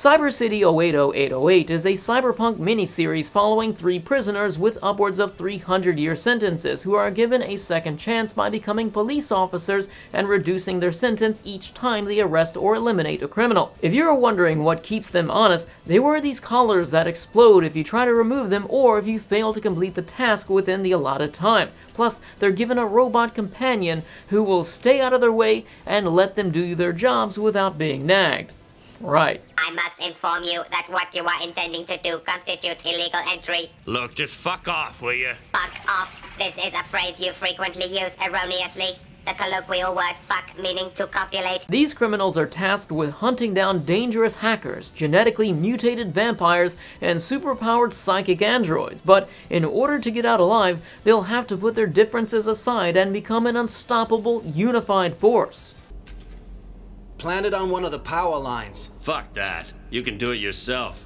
Cyber City Oedo 808 is a cyberpunk miniseries following three prisoners with upwards of 300 year sentences who are given a second chance by becoming police officers and reducing their sentence each time they arrest or eliminate a criminal. If you're wondering what keeps them honest, they wear these collars that explode if you try to remove them or if you fail to complete the task within the allotted time. Plus, they're given a robot companion who will stay out of their way and let them do their jobs without being nagged. Right. I must inform you that what you are intending to do constitutes illegal entry. Look, just fuck off, will you? Fuck off. This is a phrase you frequently use erroneously. The colloquial word fuck meaning to copulate. These criminals are tasked with hunting down dangerous hackers, genetically mutated vampires, and superpowered psychic androids. But in order to get out alive, they'll have to put their differences aside and become an unstoppable, unified force. Planted on one of the power lines. Fuck that. You can do it yourself.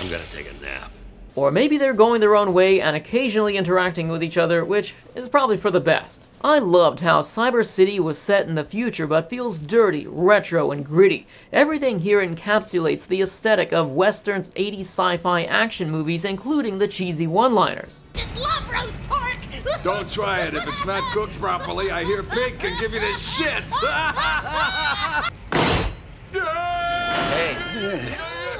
I'm gonna take a nap. Or maybe they're going their own way and occasionally interacting with each other, which is probably for the best. I loved how Cyber City was set in the future but feels dirty, retro, and gritty. Everything here encapsulates the aesthetic of Western's 80s sci-fi action movies, including the cheesy one-liners. Just love roast pork! Don't try it. If it's not cooked properly, I hear pig can give you the shits. Hey,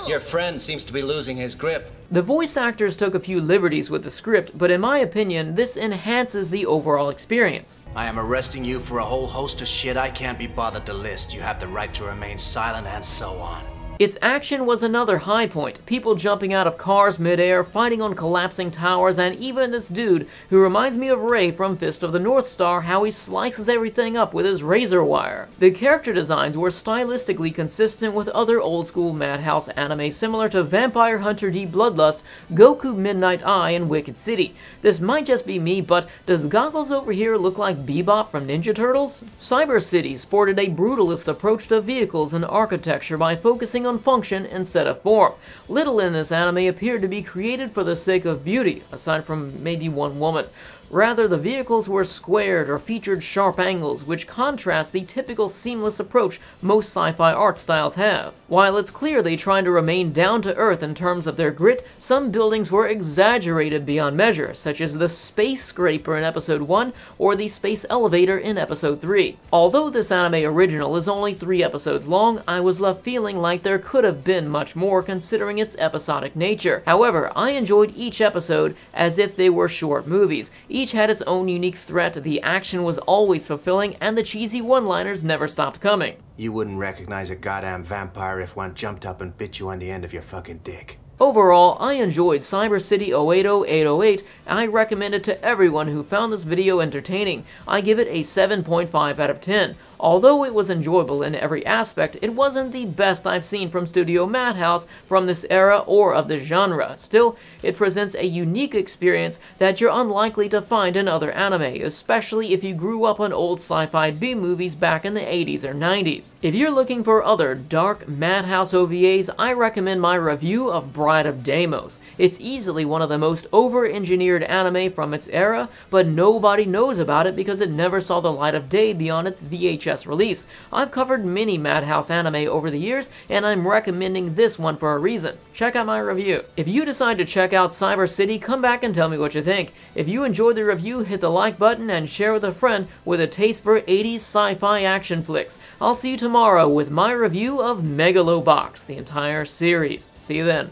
your friend seems to be losing his grip. The voice actors took a few liberties with the script, but in my opinion, this enhances the overall experience. I am arresting you for a whole host of shit I can't be bothered to list. You have the right to remain silent and so on. Its action was another high point, people jumping out of cars midair, fighting on collapsing towers, and even this dude, who reminds me of Ray from Fist of the North Star, how he slices everything up with his razor wire. The character designs were stylistically consistent with other old school Madhouse anime similar to Vampire Hunter D Bloodlust, Goku Midnight Eye, and Wicked City. This might just be me, but does Goggles over here look like Bebop from Ninja Turtles? Cyber City sported a brutalist approach to vehicles and architecture by focusing on function instead of form. Little in this anime appeared to be created for the sake of beauty, aside from maybe one woman. Rather, the vehicles were squared or featured sharp angles, which contrast the typical seamless approach most sci-fi art styles have. While it's clear they tried to remain down to earth in terms of their grit, some buildings were exaggerated beyond measure, such as the Space Scraper in Episode 1 or the Space Elevator in Episode 3. Although this anime original is only 3 episodes long, I was left feeling like there could have been much more considering its episodic nature. However, I enjoyed each episode as if they were short movies. Each had its own unique threat, the action was always fulfilling, and the cheesy one-liners never stopped coming. You wouldn't recognize a goddamn vampire if one jumped up and bit you on the end of your fucking dick. Overall, I enjoyed Cyber City Oedo 808 and I recommend it to everyone who found this video entertaining. I give it a 7.5 out of 10. Although it was enjoyable in every aspect, it wasn't the best I've seen from Studio Madhouse from this era or of the genre. Still, it presents a unique experience that you're unlikely to find in other anime, especially if you grew up on old sci-fi B-movies back in the 80s or 90s. If you're looking for other dark Madhouse OVAs, I recommend my review of Bride of Deimos. It's easily one of the most over-engineered anime from its era, but nobody knows about it because it never saw the light of day beyond its VHS release. I've covered many Madhouse anime over the years, and I'm recommending this one for a reason. Check out my review. If you decide to check out Cyber City, come back and tell me what you think. If you enjoyed the review, hit the like button and share with a friend with a taste for 80s sci-fi action flicks. I'll see you tomorrow with my review of Megalobox, the entire series. See you then.